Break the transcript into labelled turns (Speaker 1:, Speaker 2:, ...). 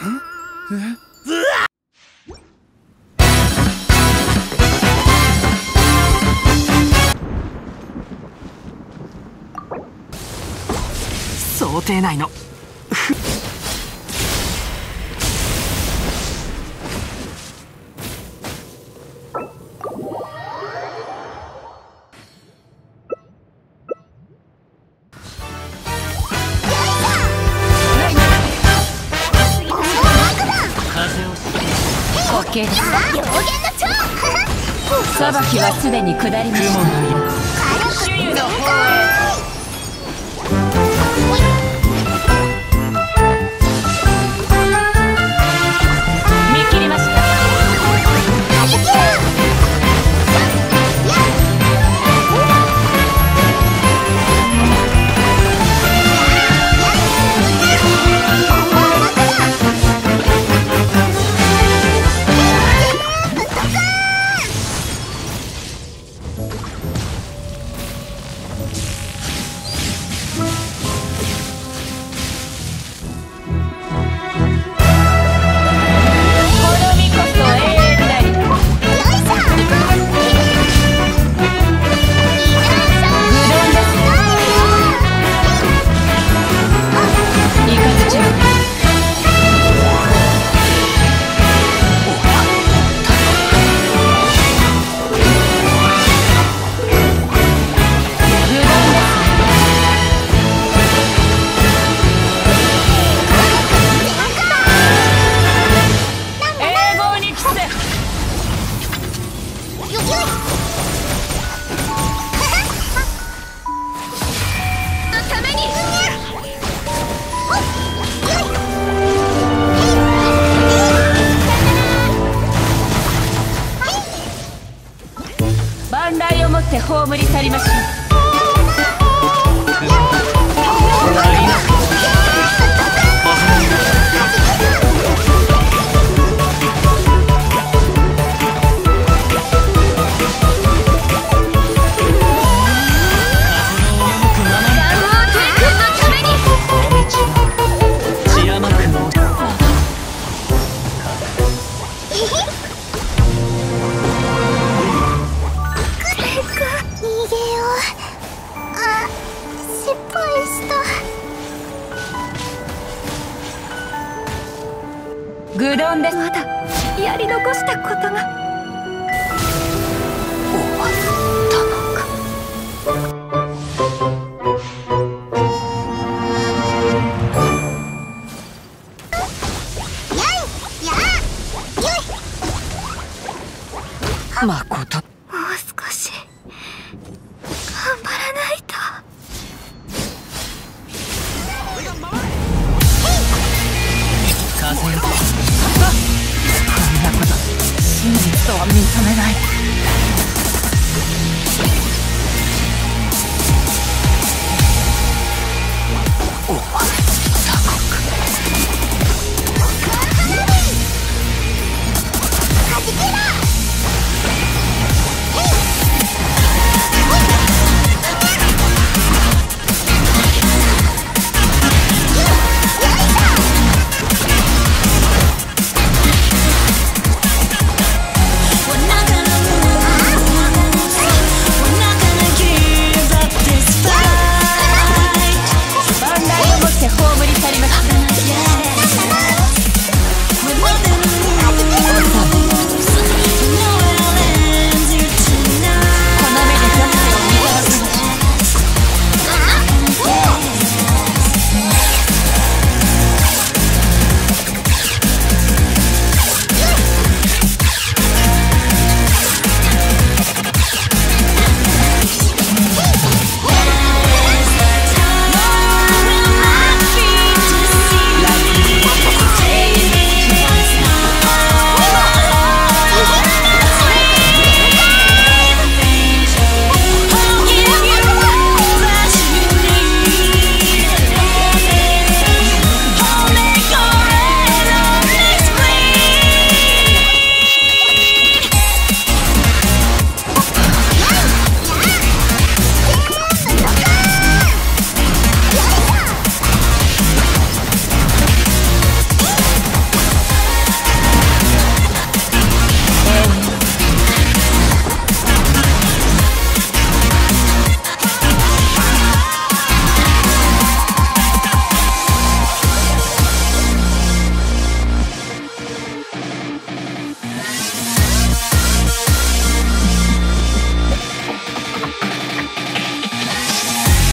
Speaker 1: 想定内の
Speaker 2: けです 裁きはすでに下りました葬り去りましょう 愚鈍です。まだやり残したことが。終わったのか。まこと風よ真実とは認めない